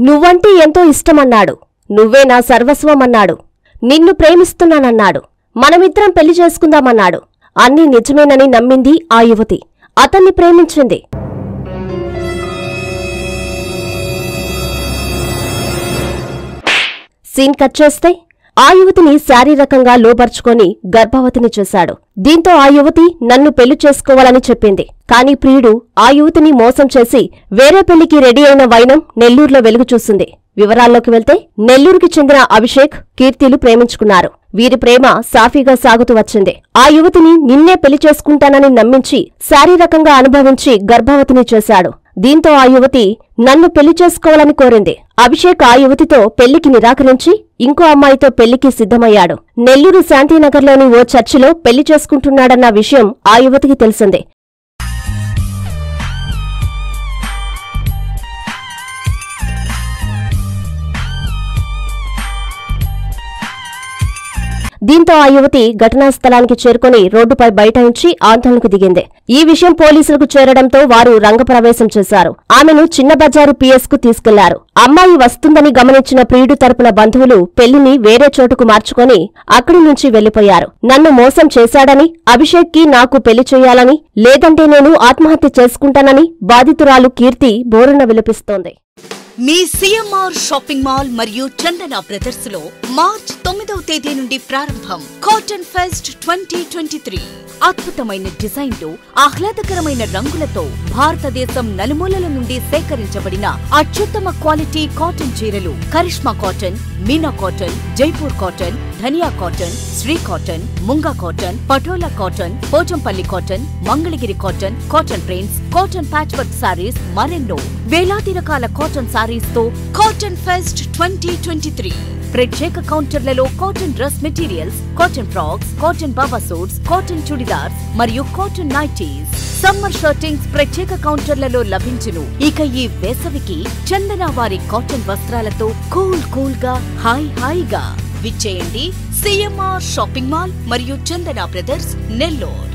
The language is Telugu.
నువ్వంటే ఎంతో ఇష్టమన్నాడు. నువ్వే నా సర్వస్వమన్నాడు. నిన్ను ప్రేమిస్తున్నానన్నాడు. మనమిద్దరం పెళ్ళి చేసుకుందామన్నాడు. అన్నీ నిజమేనని నమ్మింది ఆ యువతి. అతన్ని ప్రేమించింది. సీన్ కట్ చేస్తే ఆ యువతిని శారీరకంగా లోపరుచుకొని గర్భవతిని చేశాడు. దీంతో ఆ యువతి నన్ను పెళ్ళి చేసుకోవాలని చెప్పింది. కాని ప్రియుడు ఆ యువతిని మోసం చేసి వేరే పెళ్ళికి రెడీ అయిన వైనం నెల్లూరులో వెలుగు చూసింది. వివరాల్లోకి వెళ్తే నెల్లూరుకి చెందిన అభిషేక్ కీర్తిలు ప్రేమించుకున్నారు. వీరి ప్రేమ సాఫీగా సాగుతూ వచ్చింది. ఆ యువతిని నిన్నే పెళ్ళి చేసుకుంటానని నమ్మించి శారీరకంగా అనుభవించి గర్భవతిని చేశాడు. దీంతో ఆ యువతి నన్ను పెళ్ళి చేసుకోవాలని కోరింది. అభిషేక్ ఆ యువతితో పెళ్ళికి నిరాకరించి ఇంకో అమ్మాయితో పెళ్ళికి సిద్ధమయ్యాడు. నెల్లూరు శాంతినగర్లోని ఓ చర్చిలో పెళ్ళి చేసుకుంటున్నాడన్న విషయం ఆ యువతికి తెలిసిందే. దీంతో ఆ యువతి ఘటనా స్థలానికి చేరుకుని రోడ్డుపై బైఠాయించి ఆందోళనకు దిగింది. ఈ విషయం పోలీసులకు చేరడంతో వారు రంగప్రవేశం చేశారు. ఆమెను చిన్న బజారు పిఎస్కు తీసుకెళ్ళారు. అమ్మాయి వస్తుందని గమనించిన ప్రియుడు తరపున బంధువులు పెళ్ళిని వేరే చోటుకు మార్చుకొని అక్కడి నుంచి వెళ్ళిపోయారు నన్ను మోసం చేశాడని అభిషేక్కి నాకు పెళ్ళి చేయాలని లేదంటే నేను ఆత్మహత్య చేసుకుంటానని బాధితురాలు కీర్తి బోరున విలపిస్తోంది. మీ సిఎంఆర్ షాపింగ్ మాల్ మరియు చందన బ్రదర్స్లో మార్చ్ తొమ్మిదవ తేదీ నుండి ప్రారంభం cotton fest twenty twenty three. అద్భుతమైన డిజైన్లు ఆహ్లాదకరమైన రంగులతో భారతదేశం నలుమూలల నుండి సేకరించబడిన అత్యుత్తమ క్వాలిటీ కాటన్ చీరలు Karishma cotton Meena cotton Jaipur cotton ధనియా cotton Shri cotton Munga cotton Patola cotton Pochampally cotton Mangalagiri cotton cotton prints cotton patch work sarees మరెన్నో వేలాది రకాల cotton సారీస్తో cotton fest twenty twenty three. ప్రత్యేక కౌంటర్లలో cotton dress materials cotton frocks cotton బాబా సూట్స్ కాటన్ చుడిదార్స్ మరియు కాటన్ నైటీస్. సమ్మర్ షర్టింగ్స్ ప్రత్యేక కౌంటర్లలో లభించును. ఇక ఈ వేసవికి చందన వారి కాటన్ వస్త్రాలతో కూల్ కూల్గా హాయ్ హాయిగా విచ్చేయండి. సిఎంఆర్ షాపింగ్ మాల్ మరియు చందన బ్రదర్స్ నెల్లూరు.